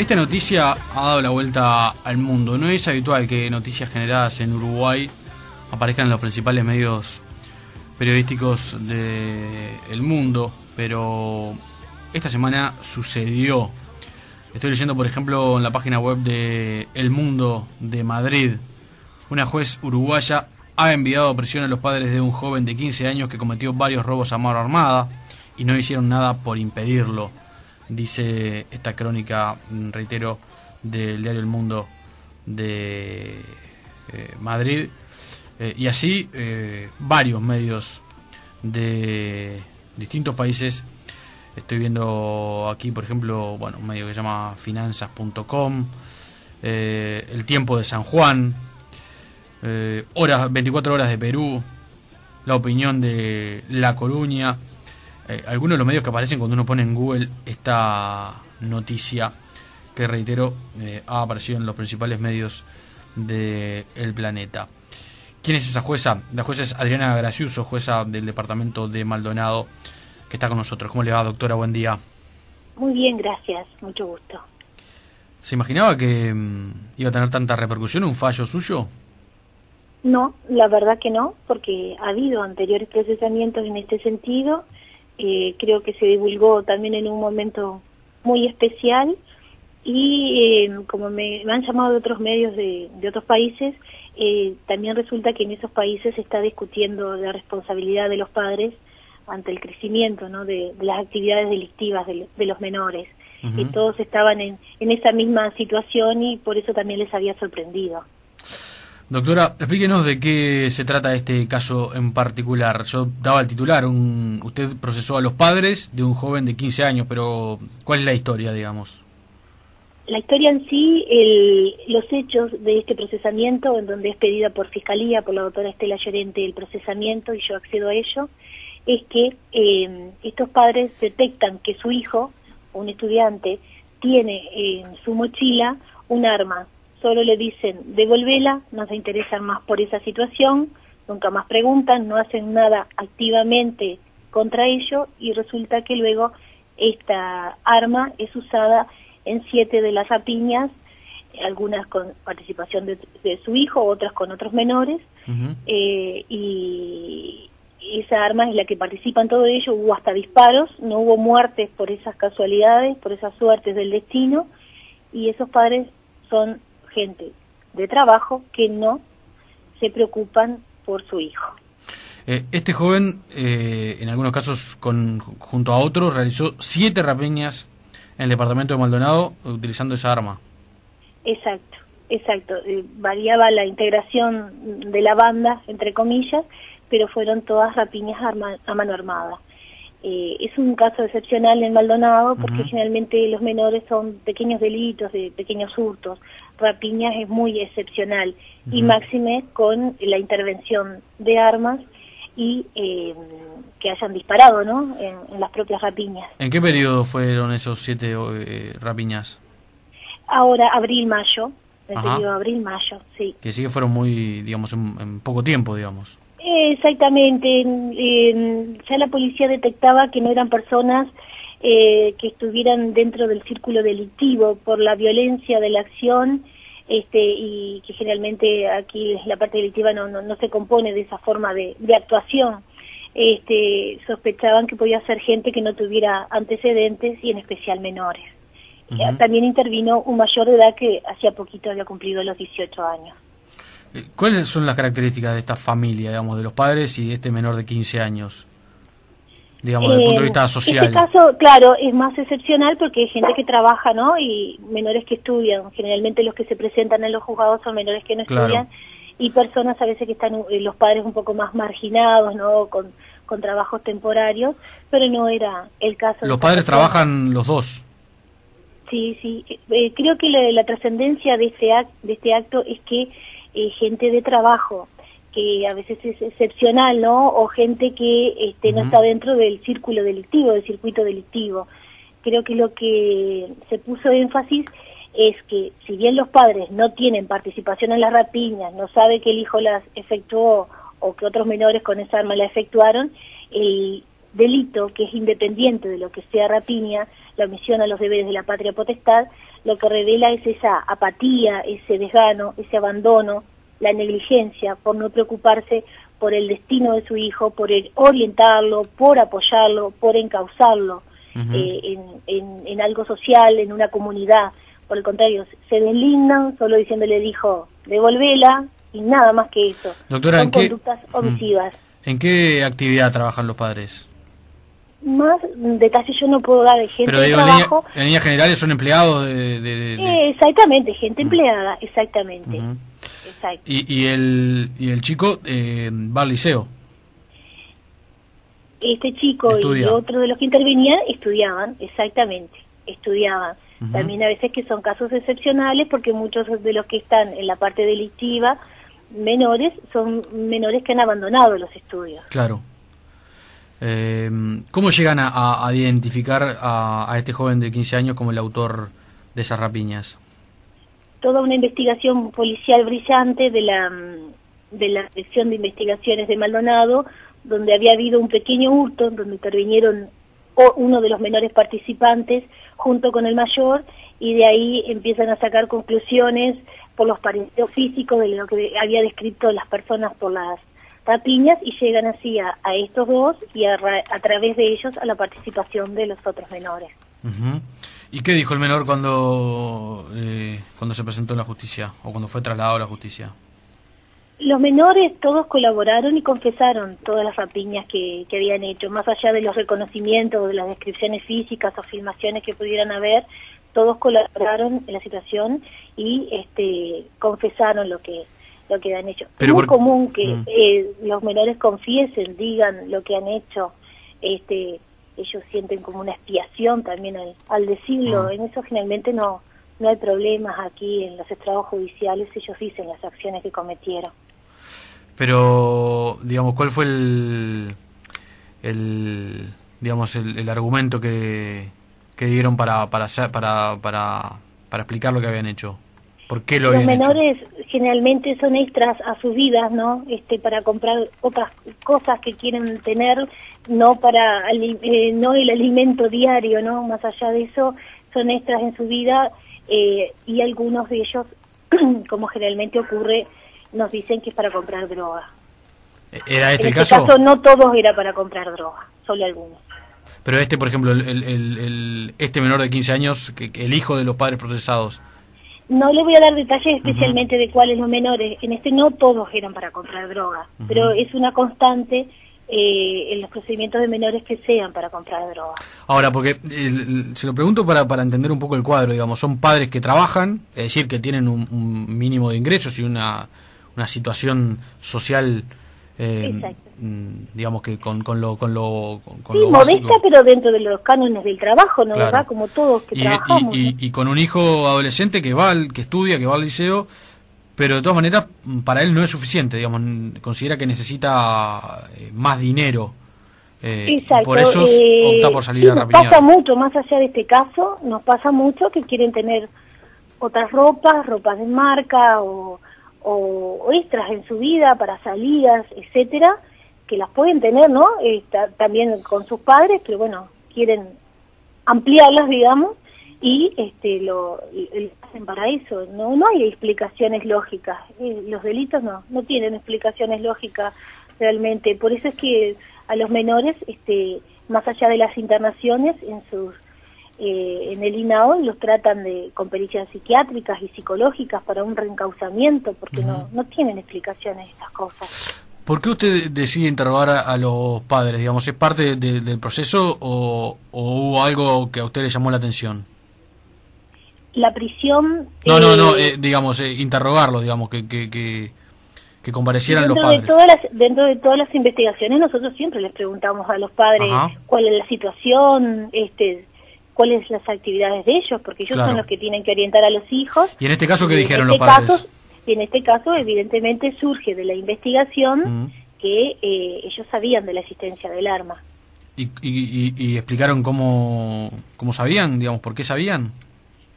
Esta noticia ha dado la vuelta al mundo. No es habitual que noticias generadas en Uruguay aparezcan en los principales medios periodísticos del mundo, pero esta semana sucedió. Estoy leyendo, por ejemplo, en la página web de El Mundo de Madrid. Una juez uruguaya ha enviado presión a los padres de un joven de 15 años que cometió varios robos a mano armada y no hicieron nada por impedirlo dice esta crónica, mm, reitero, del diario El Mundo de eh, Madrid, eh, y así eh, varios medios de distintos países. Estoy viendo aquí, por ejemplo, bueno, un medio que se llama finanzas.com, El Tiempo de San Juan, horas, 24 horas de Perú, La Opinión de La Coruña, eh, algunos de los medios que aparecen cuando uno pone en Google esta noticia, que reitero, eh, ha aparecido en los principales medios del planeta. ¿Quién es esa jueza? La jueza es Adriana Graciuso, jueza del departamento de Maldonado, que está con nosotros. ¿Cómo le va, doctora? Buen día. Muy bien, gracias. Mucho gusto. ¿Se imaginaba que mm, iba a tener tanta repercusión un fallo suyo? No, la verdad que no, porque ha habido anteriores procesamientos en este sentido eh, creo que se divulgó también en un momento muy especial y eh, como me, han llamado de otros medios de, otros países, eh, también resulta que en esos países se está discutiendo la responsabilidad de los padres ante el crecimiento ¿no? de, las actividades delictivas de, los menores. Y todos estaban en, en esa misma situación y por eso también les había sorprendido. Doctora, explíquenos de qué se trata este caso en particular. Yo daba el titular, un, usted procesó a los padres de un joven de 15 años, pero ¿cuál es la historia, digamos? La historia en sí, el, los hechos de este procesamiento, en donde es pedida por Fiscalía, por la doctora Estela Llorente, el procesamiento, y yo accedo a ello, es que eh, estos padres detectan que su hijo, un estudiante, tiene en su mochila un arma solo le dicen devolvela, no se interesan más por esa situación, nunca más preguntan, no hacen nada activamente contra ello y resulta que luego esta arma es usada en siete de las rapiñas, algunas con participación de, su hijo, otras con otros menores, eh, y esa arma es la que participa en todo ello, hubo hasta disparos, no hubo muertes por esas casualidades, por esas suertes del destino, y esos padres son gente de trabajo que no se preocupan por su hijo. Eh, este joven, eh, en algunos casos con, junto a otros, realizó siete rapiñas en el departamento de Maldonado utilizando esa arma. Exacto, exacto. Eh, variaba la integración de la banda, entre comillas, pero fueron todas rapiñas a mano armada. Eh, es un caso excepcional en Maldonado porque generalmente los menores son pequeños delitos, de pequeños hurtos. Rapiñas es muy excepcional y máxime con la intervención de armas y eh, que hayan disparado ¿no? En, las propias rapiñas. ¿En qué periodo fueron esos siete eh, rapiñas? Ahora, abril-mayo, el periodo abril-mayo, sí. Que sí que fueron muy, digamos, en poco tiempo, digamos. Exactamente, ya la policía detectaba que no eran personas eh, que estuvieran dentro del círculo delictivo por la violencia de la acción este, y que generalmente aquí la parte delictiva no, no, se compone de esa forma de, actuación. Este, sospechaban que podía ser gente que no tuviera antecedentes y en especial menores. También intervino un mayor de edad que hacía poquito había cumplido los 18 años. Eh, ¿Cuáles son las características de esta familia, digamos, de los padres y de este menor de 15 años? Digamos, desde el punto de vista eh, social. Este caso, claro, es más excepcional porque hay gente que trabaja, ¿no? Y menores que estudian. Generalmente los que se presentan en los juzgados son menores que no estudian y personas a veces que están, eh, los padres un poco más marginados, ¿no? Con, con trabajos temporarios, pero no era el caso. ¿Los padres trabajan los dos? Sí, sí. creo que la, la trascendencia de este, de este acto es que eh, gente de trabajo, que a veces es excepcional, ¿no? O gente que este, no está dentro del círculo delictivo, del circuito delictivo. Creo que lo que se puso énfasis es que si bien los padres no tienen participación en las rapiñas, no sabe que el hijo las efectuó o que otros menores con esa arma la efectuaron, el delito que es independiente de lo que sea rapiña, la omisión a los deberes de la patria potestad, lo que revela es esa apatía, ese desgano, ese abandono, la negligencia por no preocuparse por el destino de su hijo, por orientarlo, por apoyarlo, por encauzarlo eh, en, algo social, en una comunidad. Por el contrario, se deslindan solo diciéndole, dijo, devolvela y nada más que eso. Doctora, Son conductas omisivas. ¿En qué actividad trabajan los padres? Más detalles yo no puedo dar de gente Pero de trabajo. en líneas generales son empleados de... exactamente, gente empleada, exactamente. ¿Y, y, el, ¿Y el chico eh, va al liceo? Este chico y otro de los que intervenían estudiaban, exactamente, estudiaban. También a veces que son casos excepcionales porque muchos de los que están en la parte delictiva, menores, son menores que han abandonado los estudios. Claro. Eh, ¿Cómo llegan a, identificar a, a, este joven de 15 años como el autor de esas rapiñas? toda una investigación policial brillante de la, de la sección de investigaciones de Maldonado, donde había habido un pequeño hurto, donde intervinieron uno de los menores participantes junto con el mayor y de ahí empiezan a sacar conclusiones por los parecidos físicos de lo que había descrito las personas por las rapiñas y llegan así a, estos dos y a, a, través de ellos a la participación de los otros menores. ¿Y qué dijo el menor cuando, eh, cuando se presentó en la justicia o cuando fue trasladado a la justicia? Los menores todos colaboraron y confesaron todas las rapiñas que, que habían hecho, más allá de los reconocimientos, de las descripciones físicas o filmaciones que pudieran haber, todos colaboraron en la situación y este, confesaron lo que lo que han hecho. es muy común que mm. eh, los menores confiesen, digan lo que han hecho, este, ellos sienten como una expiación también al, decirlo. Ah. En eso generalmente no, no hay problemas aquí en los estrados judiciales, ellos dicen las acciones que cometieron. Pero, digamos, ¿cuál fue el, el digamos, el, argumento que, que dieron para, para, para, para, para explicar lo que habían hecho? ¿Por qué lo Los menores generalmente son extras a sus vidas, ¿no? Este, para comprar otras cosas que quieren tener, no para eh, no el alimento diario, ¿no? Más allá de eso, son extras en su vida eh, y algunos de ellos, como generalmente ocurre, nos dicen que es para comprar droga. ¿Era este en el este caso? no todos era para comprar droga, solo algunos. Pero este, por ejemplo, el, este menor de 15 años, que, el hijo de los padres procesados, no le voy a dar detalles especialmente de cuáles los menores. En este no todos eran para comprar droga, pero es una constante eh, en los procedimientos de menores que sean para comprar droga. Ahora, porque se lo pregunto para, para entender un poco el cuadro, digamos, son padres que trabajan, es decir, que tienen un, mínimo de ingresos y una, una situación social eh, digamos que con, con lo con lo con sí, modesta pero dentro de los cánones del trabajo no verdad como todos que y, trabajamos y, con un hijo adolescente que va que estudia que va al liceo pero de todas maneras para él no es suficiente digamos considera que necesita eh, más dinero eh, por eso eh, opta por salir a nos pasa mucho más allá de este caso nos pasa mucho que quieren tener otras ropas ropas de marca o o, extras en su vida para salidas, etcétera, que las pueden tener, ¿no? también con sus padres, pero bueno, quieren ampliarlas, digamos, y este lo, hacen para eso. No, no hay explicaciones lógicas. Eh, los delitos no, no tienen explicaciones lógicas realmente. Por eso es que a los menores, este, más allá de las internaciones en sus eh, en el INAO los tratan de con pericias psiquiátricas y psicológicas para un reencauzamiento, porque no, no tienen explicaciones estas cosas. ¿Por qué usted decide interrogar a, los padres? Digamos, ¿Es parte del proceso o, hubo algo que a usted le llamó la atención? La prisión... No, no, no, eh, eh, digamos, interrogarlos, digamos, que, que, que, comparecieran los padres. De todas las, dentro de todas las investigaciones nosotros siempre les preguntamos a los padres cuál es la situación, este cuáles las actividades de ellos, porque ellos son los que tienen que orientar a los hijos. ¿Y en este caso qué dijeron los este padres? Y en este caso, evidentemente, surge de la investigación que eh, ellos sabían de la existencia del arma. ¿Y, y, explicaron cómo, cómo sabían, digamos, por qué sabían?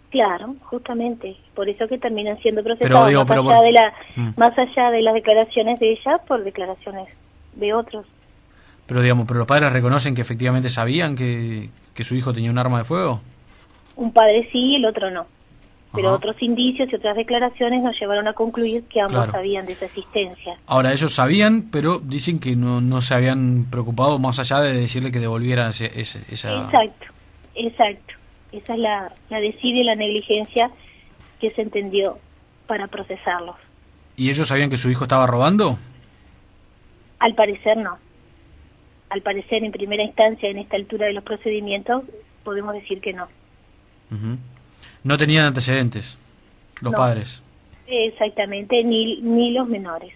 Claro, justamente, por eso que terminan siendo procesados más, allá de la, mm. más allá de las declaraciones de ella, por declaraciones de otros. Pero digamos, pero los padres reconocen que efectivamente sabían que, que su hijo tenía un arma de fuego. Un padre sí, el otro no. Pero otros indicios y otras declaraciones nos llevaron a concluir que ambos sabían de esa existencia. Ahora, ellos sabían, pero dicen que no, no se habían preocupado más allá de decirle que devolviera esa... Exacto, exacto. Esa es la, la y la negligencia que se entendió para procesarlos. ¿Y ellos sabían que su hijo estaba robando? Al parecer no. Al parecer, en primera instancia, en esta altura de los procedimientos, podemos decir que no. No tenían antecedentes los padres. Exactamente, ni, ni los menores.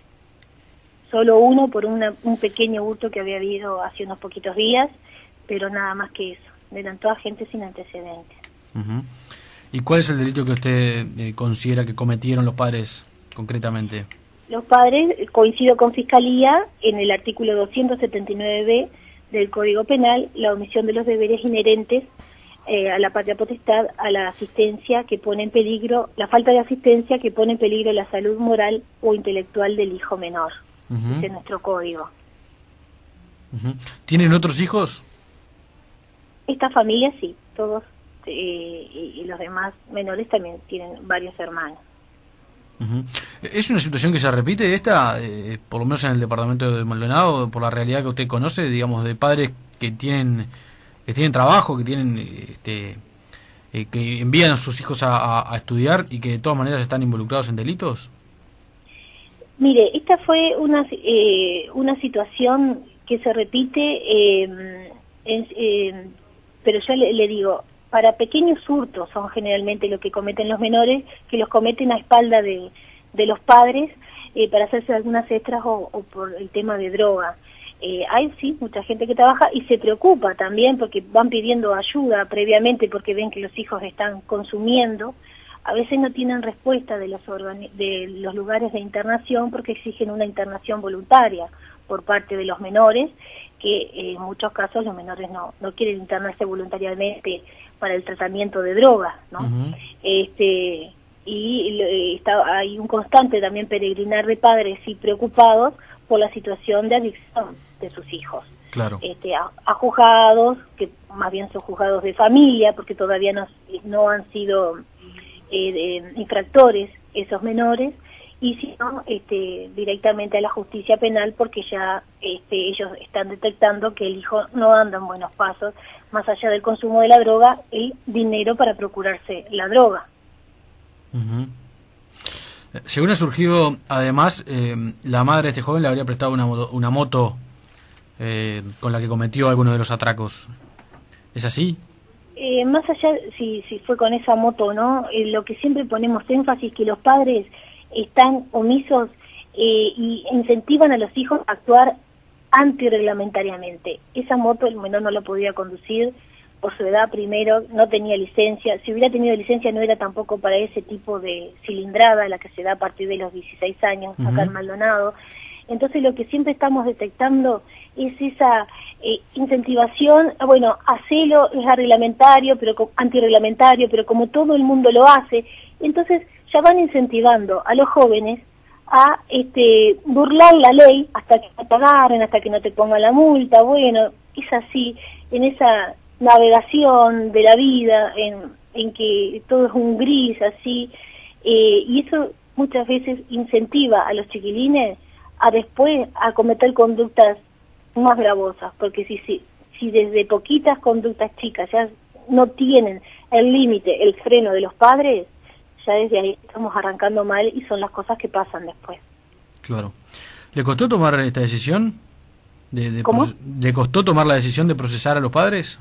Solo uno por un pequeño hurto que había habido hace unos poquitos días, pero nada más que eso. Eran toda gente sin antecedentes. ¿Y cuál es el delito que usted eh, considera que cometieron los padres concretamente? Los padres, coincido con Fiscalía, en el artículo 279b del Código Penal, la omisión de los deberes inherentes eh, a la patria potestad, a la asistencia que pone en peligro, la falta de asistencia que pone en peligro la salud moral o intelectual del hijo menor. Ese es nuestro código. ¿Tienen otros hijos? Esta familia sí, todos eh, y los demás menores también tienen varios hermanos. ¿Es una situación que se repite esta, eh, por lo menos en el departamento de Maldonado, por la realidad que usted conoce, digamos, de padres que tienen que tienen trabajo, que tienen este, eh, que envían a sus hijos a, estudiar y que de todas maneras están involucrados en delitos? Mire, esta fue una, eh, una situación que se repite, eh, pero yo le, digo, para pequeños hurtos son generalmente lo que cometen los menores, que los cometen a espalda de, de los padres para hacerse algunas extras o, o por el tema de droga. Eh, hay sí mucha gente que trabaja y se preocupa también porque van pidiendo ayuda previamente porque ven que los hijos están consumiendo. A veces no tienen respuesta de los, de los lugares de internación porque exigen una internación voluntaria por parte de los menores, que eh, en muchos casos los menores no, no quieren internarse voluntariamente para el tratamiento de drogas, ¿no? este, y eh, está, hay un constante también peregrinar de padres y preocupados por la situación de adicción de sus hijos. Claro. Este, a, juzgados, que más bien son juzgados de familia, porque todavía no, no han sido eh, infractores esos menores, y si no, este, directamente a la justicia penal, porque ya este, ellos están detectando que el hijo no anda en buenos pasos, más allá del consumo de la droga, el dinero para procurarse la droga. Según ha surgido, además, eh, la madre de este joven le habría prestado una moto, una moto eh, con la que cometió alguno de los atracos. ¿Es así? Eh, más allá si, si fue con esa moto o no, lo que siempre ponemos énfasis que los padres están omisos y incentivan a los hijos a actuar antirreglamentariamente. Esa moto el menor no la podía conducir, por su edad primero, no tenía licencia. Si hubiera tenido licencia no era tampoco para ese tipo de cilindrada, la que se da a partir de los 16 años acá en Maldonado. Entonces lo que siempre estamos detectando es esa eh, incentivación, ah, bueno, hacelo, es reglamentario, pero antirreglamentario, pero como todo el mundo lo hace, entonces ya van incentivando a los jóvenes a este burlar la ley hasta que no te agarren, hasta que no te pongan la multa, bueno, es así, en esa navegación de la vida, en, en que todo es un gris así, eh, y eso muchas veces incentiva a los chiquilines a después a cometer conductas más gravosas, porque si, si, si desde poquitas conductas chicas ya no tienen el límite, el freno de los padres, ya desde ahí estamos arrancando mal y son las cosas que pasan después. Claro. ¿Le costó tomar esta decisión? De, ¿Cómo? ¿Le costó tomar la decisión de procesar a los padres?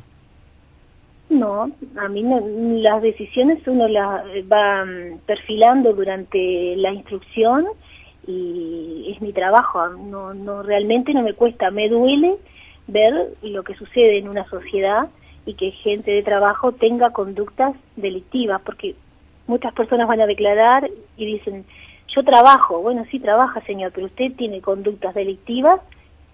No, a mí no, las decisiones uno las va mm, perfilando durante la instrucción y es mi trabajo, no, no realmente no me cuesta, me duele ver lo que sucede en una sociedad y que gente de trabajo tenga conductas delictivas, porque muchas personas van a declarar y dicen, yo trabajo, bueno, sí trabaja señor, pero usted tiene conductas delictivas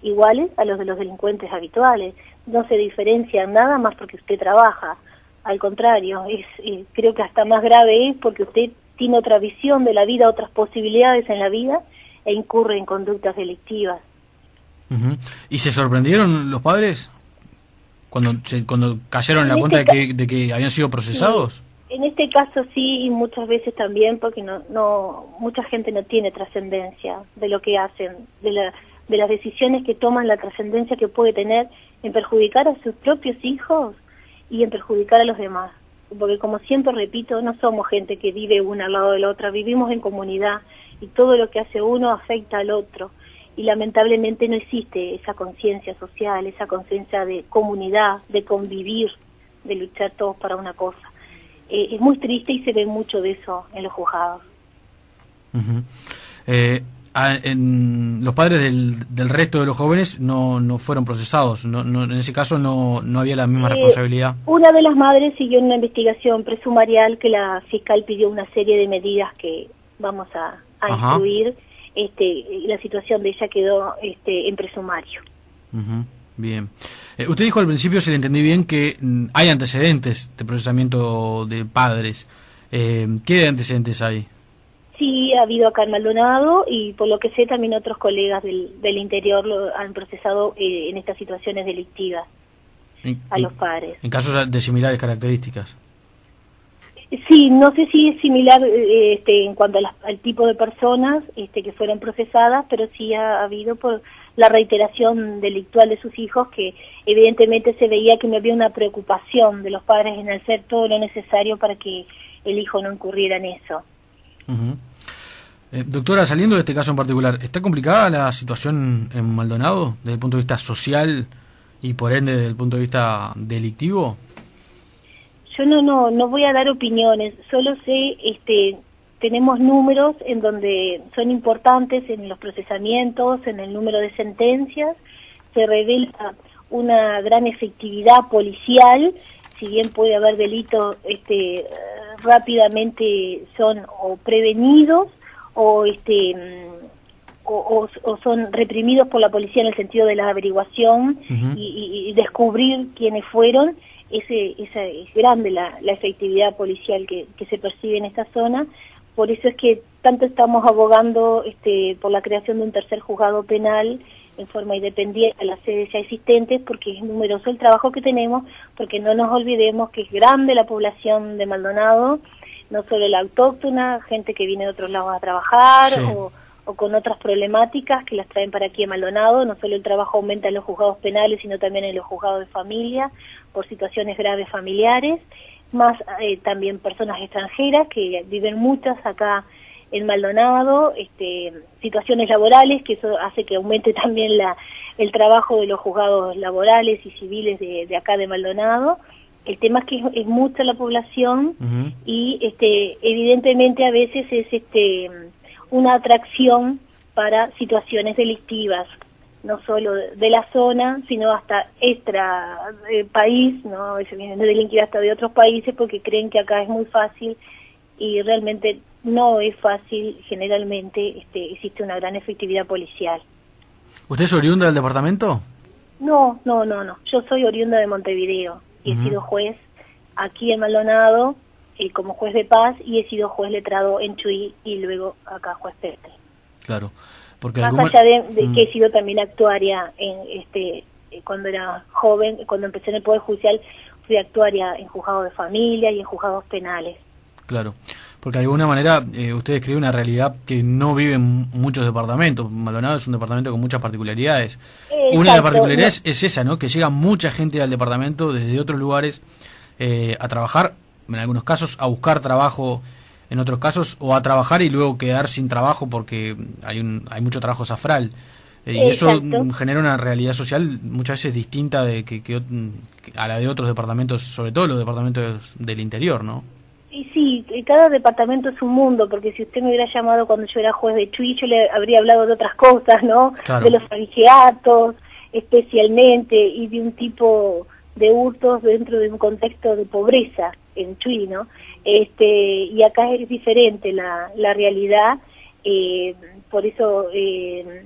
iguales a los de los delincuentes habituales. No se diferencia nada más porque usted trabaja. Al contrario, es, eh, creo que hasta más grave es porque usted tiene otra visión de la vida, otras posibilidades en la vida e incurre en conductas delictivas. ¿Y se sorprendieron los padres cuando se, cuando cayeron en la cuenta de que, de que habían sido procesados? En este caso sí y muchas veces también porque no, no mucha gente no tiene trascendencia de lo que hacen, de, la, de las decisiones que toman, la trascendencia que puede tener en perjudicar a sus propios hijos y en perjudicar a los demás. Porque como siempre repito, no somos gente que vive una al lado de la otra, vivimos en comunidad y todo lo que hace uno afecta al otro y lamentablemente no existe esa conciencia social, esa conciencia de comunidad, de convivir, de luchar todos para una cosa. Eh, es muy triste y se ve mucho de eso en los juzgados. Eh, en, los padres del, del, resto de los jóvenes no, no fueron procesados, no, en ese caso no, no había la misma eh, responsabilidad. Una de las madres siguió una investigación presumarial que la fiscal pidió una serie de medidas que vamos a, a incluir este, la situación de ella quedó este, en presumario. Bien. Eh, usted dijo al principio, si le entendí bien, que mm, hay antecedentes de procesamiento de padres. Eh, ¿Qué antecedentes hay? Sí, ha habido acá en Maldonado y por lo que sé también otros colegas del, del interior lo han procesado eh, en estas situaciones delictivas a los padres. En casos de similares características. Sí, no sé si es similar eh, este, en cuanto al tipo de personas este, que fueron procesadas, pero sí ha, habido por la reiteración delictual de sus hijos, que evidentemente se veía que no había una preocupación de los padres en hacer todo lo necesario para que el hijo no incurriera en eso. Eh, doctora, saliendo de este caso en particular, ¿está complicada la situación en Maldonado desde el punto de vista social y por ende desde el punto de vista delictivo? Yo no, no, no voy a dar opiniones, solo sé, este, tenemos números en donde son importantes en los procesamientos, en el número de sentencias, se revela una gran efectividad policial, si bien puede haber delitos, este, rápidamente son o prevenidos o este o, son reprimidos por la policía en el sentido de la averiguación y, descubrir quiénes fueron ese, esa, es grande la, la efectividad policial que, que, se percibe en esta zona. Por eso es que tanto estamos abogando este, por la creación de un tercer juzgado penal en forma independiente a las sedes ya existentes, porque es numeroso el trabajo que tenemos, porque no nos olvidemos que es grande la población de Maldonado, no solo la autóctona, gente que viene de otros lados a trabajar o, o con otras problemáticas que las traen para aquí a Maldonado, no solo el trabajo aumenta en los juzgados penales, sino también en los juzgados de familia, por situaciones graves familiares, más eh, también personas extranjeras que viven muchas acá en Maldonado, este, situaciones laborales, que eso hace que aumente también la, el trabajo de los juzgados laborales y civiles de, acá de Maldonado. El tema es que es, mucha la población y este, evidentemente a veces es este, una atracción para situaciones delictivas, no solo de la zona, sino hasta extra eh, país, ¿no? Se vienen de delinquir hasta de otros países porque creen que acá es muy fácil y realmente no es fácil, generalmente este, existe una gran efectividad policial. ¿Usted es oriunda del departamento? No, no, no, no. Yo soy oriunda de Montevideo y he sido juez aquí en Maldonado eh, como juez de paz y he sido juez letrado en Chuy y luego acá juez Pérez. Claro. Porque Más allá de, mm. que he sido también actuaria en este cuando era joven, cuando empecé en el Poder Judicial, fui actuaria en juzgados de familia y en juzgados penales. Claro, porque de alguna manera eh, usted describe una realidad que no viven muchos departamentos. Maldonado es un departamento con muchas particularidades. una de las particularidades es esa, ¿no? Que llega mucha gente al departamento desde otros lugares eh, a trabajar, en algunos casos a buscar trabajo en otros casos, o a trabajar y luego quedar sin trabajo porque hay, un, hay mucho trabajo zafral. Eh, y eso genera una realidad social muchas veces distinta de que, a la de otros departamentos, sobre todo los departamentos del interior, ¿no? Y sí, cada departamento es un mundo, porque si usted me hubiera llamado cuando yo era juez de Chuy, yo le habría hablado de otras cosas, ¿no? De los abigeatos, especialmente, y de un tipo de hurtos dentro de un contexto de pobreza en Chuy, ¿no? Este, y acá es diferente la, la realidad, eh, por eso eh,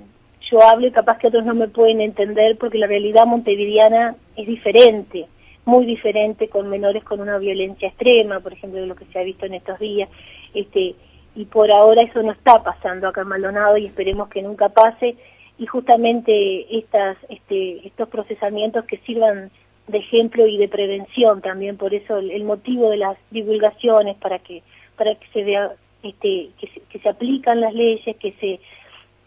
yo hablo y capaz que otros no me pueden entender porque la realidad montevideana es diferente, muy diferente con menores con una violencia extrema, por ejemplo, de lo que se ha visto en estos días, este, y por ahora eso no está pasando acá en Maldonado y esperemos que nunca pase. y justamente estas, este, estos procesamientos que sirvan de ejemplo y de prevención también, por eso el, motivo de las divulgaciones, para que, para que se vea, este, que se, que se aplican las leyes, que se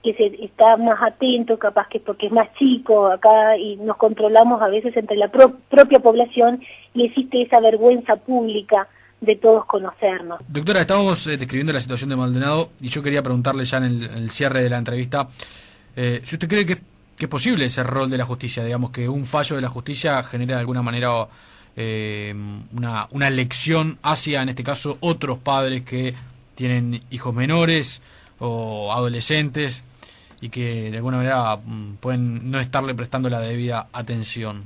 que se está más atento, capaz que porque es más chico acá y nos controlamos a veces entre la propia población y existe esa vergüenza pública de todos conocernos. Doctora, estábamos eh, describiendo la situación de Maldonado y yo quería preguntarle ya en el, cierre de la entrevista eh, si usted cree que, es posible ese rol de la justicia, digamos que un fallo de la justicia genera de alguna manera eh, una, una lección hacia, en este caso, otros padres que tienen hijos menores o adolescentes y que de alguna manera mm, pueden no estarle prestando la debida atención.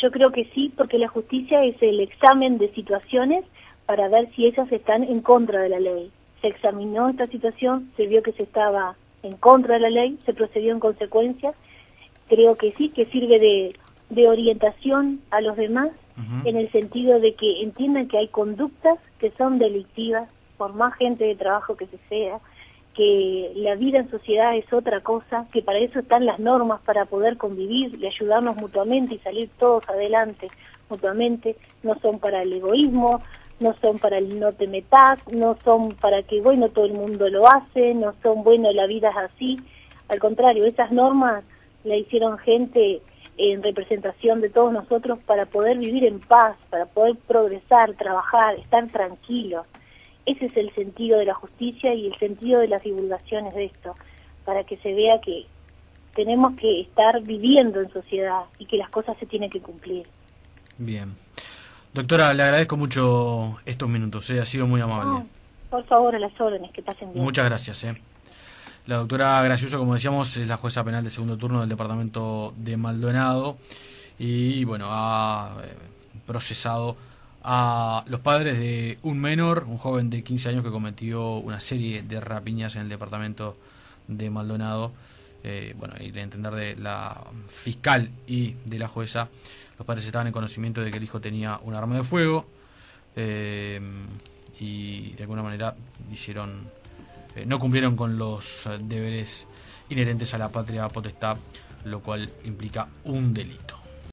Yo creo que sí, porque la justicia es el examen de situaciones para ver si ellas están en contra de la ley. Se examinó esta situación, se vio que se estaba en contra de la ley, se procedió en consecuencia. Creo que sí, que sirve de, de orientación a los demás en el sentido de que entiendan que hay conductas que son delictivas, por más gente de trabajo que se sea, que la vida en sociedad es otra cosa, que para eso están las normas, para poder convivir y ayudarnos mutuamente y salir todos adelante mutuamente, no son para el egoísmo, no son para el no te metas, no son para que, bueno, todo el mundo lo hace, no son, bueno, la vida es así, al contrario, esas normas la hicieron gente en representación de todos nosotros para poder vivir en paz, para poder progresar, trabajar, estar tranquilos. Ese es el sentido de la justicia y el sentido de las divulgaciones de esto, para que se vea que tenemos que estar viviendo en sociedad y que las cosas se tienen que cumplir. Bien. Doctora, le agradezco mucho estos minutos, ¿eh? ha sido muy amable. por favor, a las órdenes, que pasen bien. Muchas gracias. ¿eh? La doctora Gracioso, como decíamos, es la jueza penal de segundo turno del departamento de Maldonado y, bueno, ha eh, procesado a los padres de un menor, un joven de 15 años que cometió una serie de rapiñas en el departamento de Maldonado. Eh, bueno, y de entender de la fiscal y de la jueza, los padres estaban en conocimiento de que el hijo tenía un arma de fuego eh, y de alguna manera hicieron, eh, no cumplieron con los deberes inherentes a la patria potestad, lo cual implica un delito.